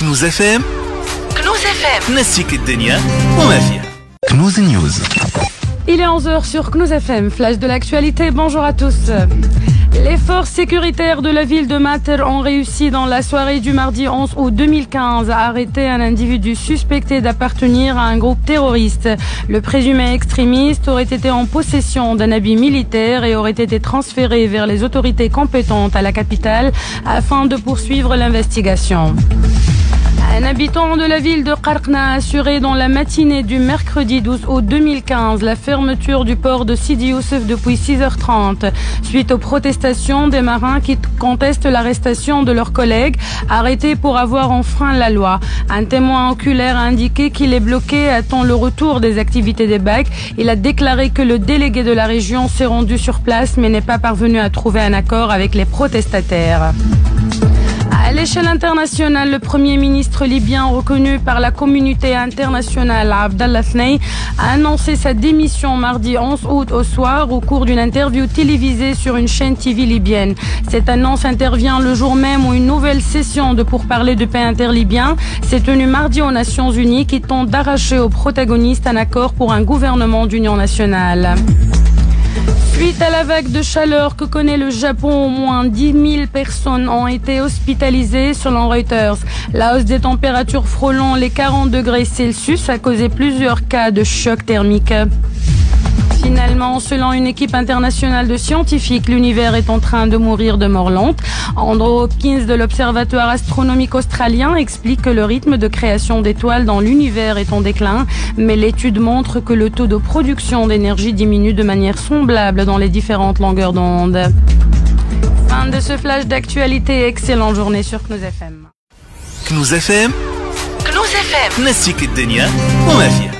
كنوز اف ام كنوز اف ام نسيك الدنيا وما فيها كنوز نيوز Il est 11h sur Knous FM, flash de l'actualité. Bonjour à tous. Les forces sécuritaires de la ville de Mater ont réussi dans la soirée du mardi 11 août 2015 à arrêter un individu suspecté d'appartenir à un groupe terroriste. Le présumé extrémiste aurait été en possession d'un habit militaire et aurait été transféré vers les autorités compétentes à la capitale afin de poursuivre l'investigation. Un habitant de la ville de Qarqna a assuré dans la matinée du mercredi 12 août 2015 la fermeture du port de Sidi Youssef depuis 6h30 suite aux protestations des marins qui contestent l'arrestation de leurs collègues arrêtés pour avoir enfreint la loi. Un témoin oculaire a indiqué qu'il est bloqué attend le retour des activités des bacs. Il a déclaré que le délégué de la région s'est rendu sur place mais n'est pas parvenu à trouver un accord avec les protestataires. À l'échelle internationale, le Premier ministre libyen reconnu par la communauté internationale, Abdallah Sney, a annoncé sa démission mardi 11 août au soir au cours d'une interview télévisée sur une chaîne TV libyenne. Cette annonce intervient le jour même où une nouvelle session de pourparlers de paix interlibyen s'est tenue mardi aux Nations Unies qui tente d'arracher aux protagonistes un accord pour un gouvernement d'union nationale. Suite à la vague de chaleur que connaît le Japon, au moins 10 000 personnes ont été hospitalisées selon Reuters. La hausse des températures frôlant les 40 degrés Celsius a causé plusieurs cas de choc thermique. Finalement, selon une équipe internationale de scientifiques, l'univers est en train de mourir de mort lente. Andrew Hopkins de l'Observatoire astronomique australien explique que le rythme de création d'étoiles dans l'univers est en déclin, mais l'étude montre que le taux de production d'énergie diminue de manière semblable dans les différentes longueurs d'onde. Fin de ce flash d'actualité, excellente journée sur Knus FM. Knus FM Knus FM Denia, on